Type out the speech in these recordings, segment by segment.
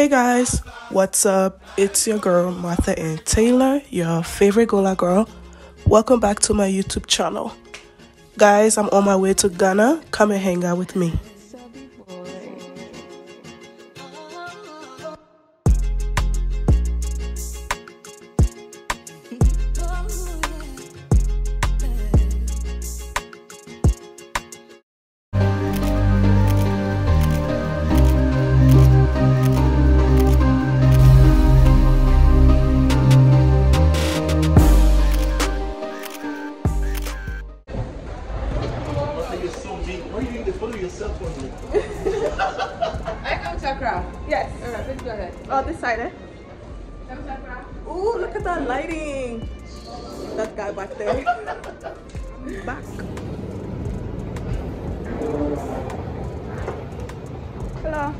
Hey guys, what's up? It's your girl Martha Ann Taylor, your favorite Gola girl. Welcome back to my YouTube channel. Guys, I'm on my way to Ghana. Come and hang out with me. That guy back there. back. Hello.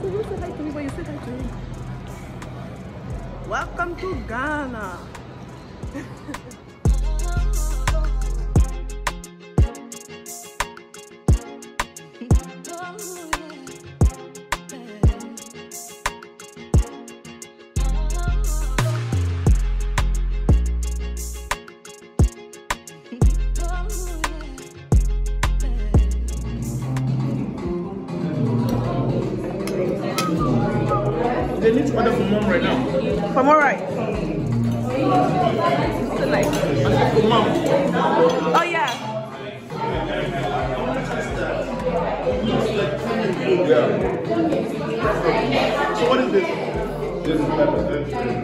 So you say hi to me, but you say hi to me. Welcome to Ghana. for mom right now. From all right. So nice. For mom. Oh yeah. Yeah. So what is this? This is pepper.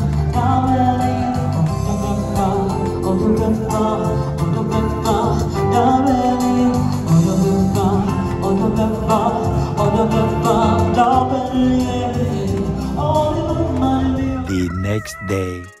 day.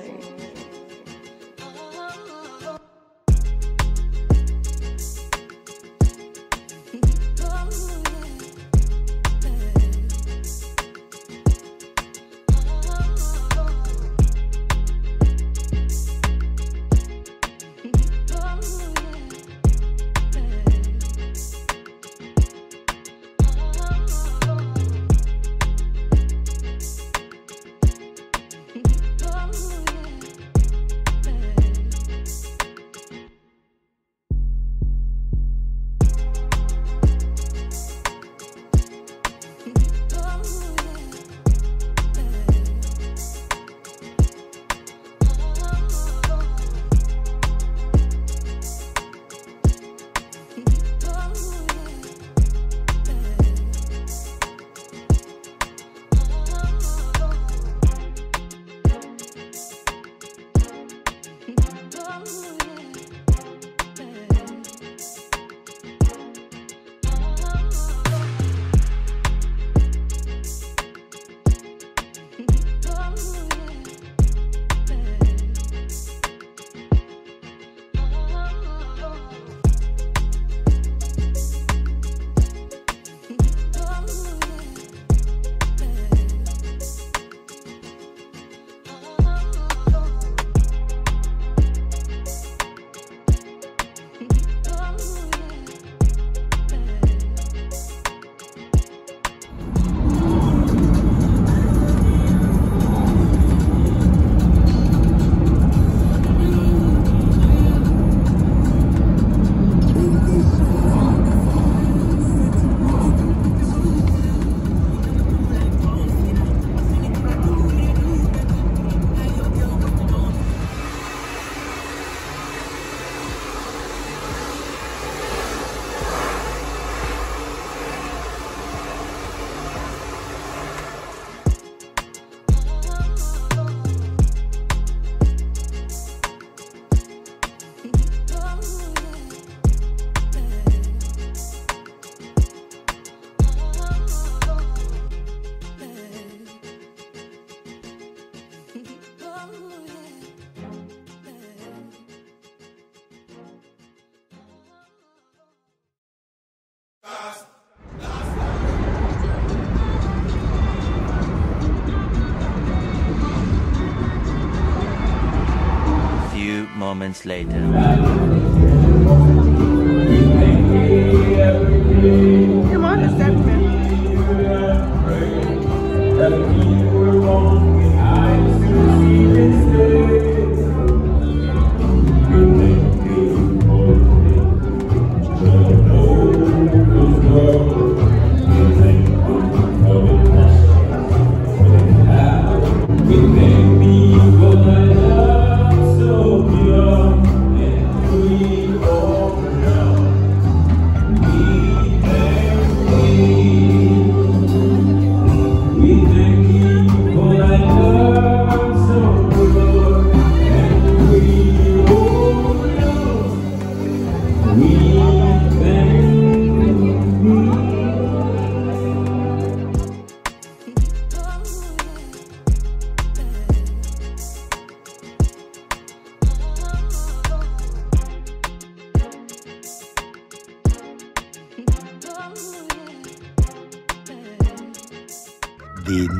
moments later.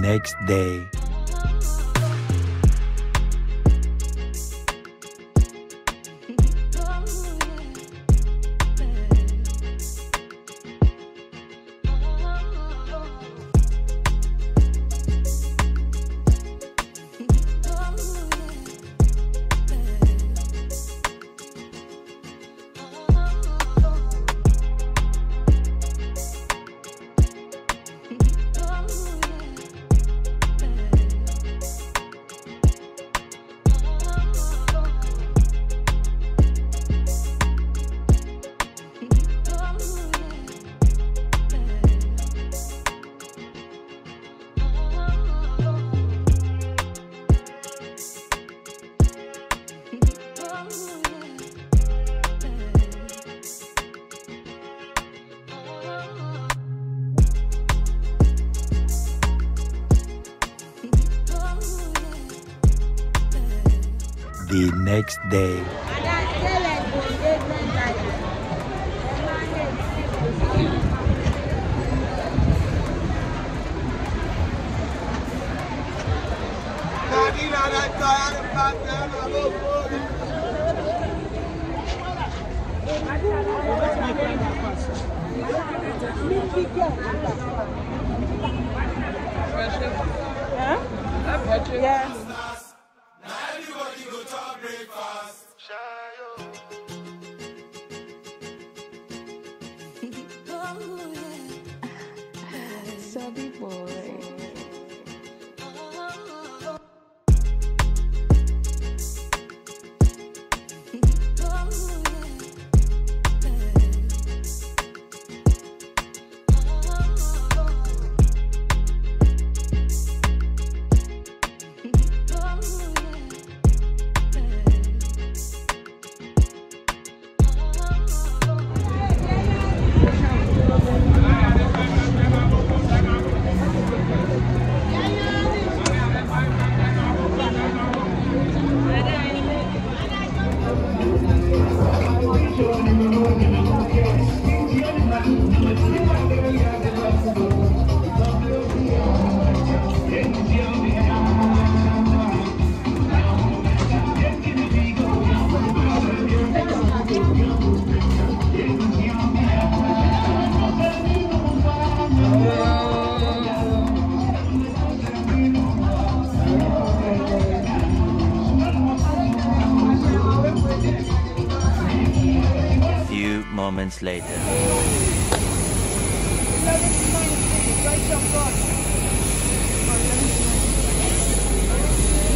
Next day. The next day. Yes. months later.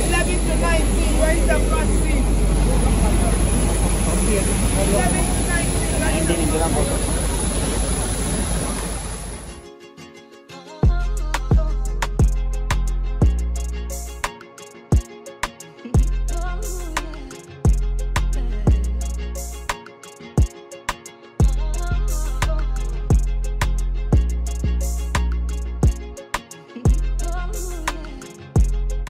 Eleven to nineteen, seat?